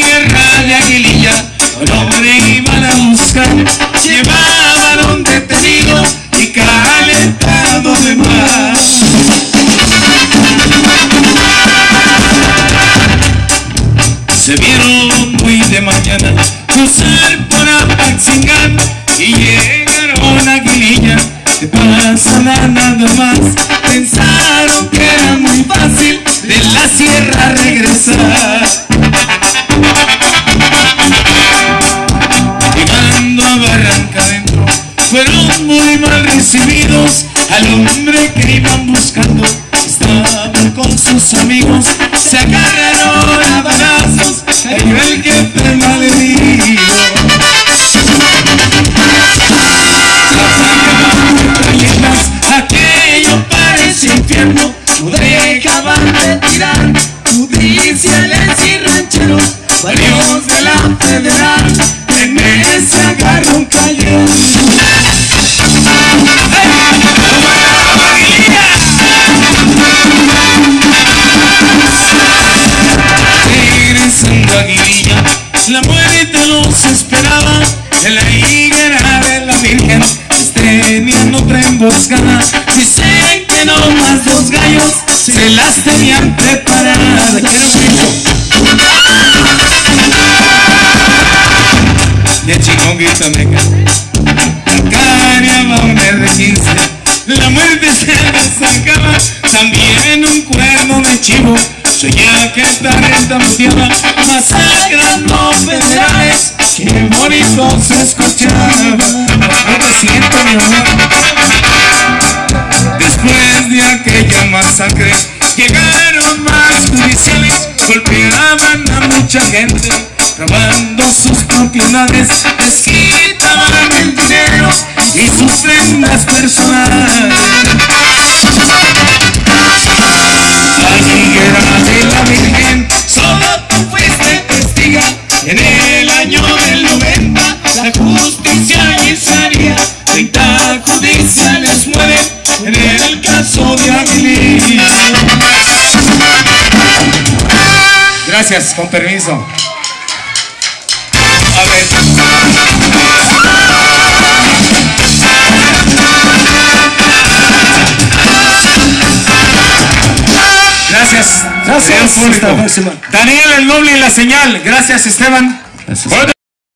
sierra de Aguililla, un hombre iban a buscar, llevaban un detenido y calentado de más. Se vieron muy de mañana cruzar por Apaxingán y llegaron a Aguililla, que pasa nada más. Al hombre que iban buscando. Estaban con sus amigos, se en la higuera de la Virgen. Tenían otra emboscada, dicen que no más dos gallos se las tenían preparadas. Quiero grito. De chingonguito me Cacareaba un R15 La muerte se destacaba También un cuerno de chivo Soñaba que esta renta muteaba Que bonito se escuchaba No te siento mi amor. Después de aquella masacre Llegaron más judiciales Golpeaban a mucha gente Robando sus propiedades Les quitaban el dinero Y sus prendas personales Gracias, con permiso. A ver. Gracias. Gracias. Sean público. Hasta la próxima. Daniel el Noble y la señal. Gracias, Esteban.